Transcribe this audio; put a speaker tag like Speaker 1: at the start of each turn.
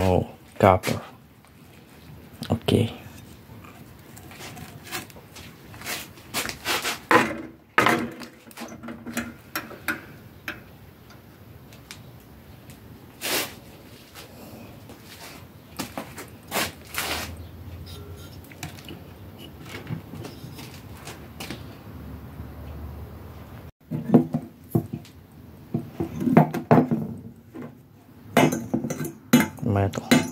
Speaker 1: oh copper. Okay. मैं तो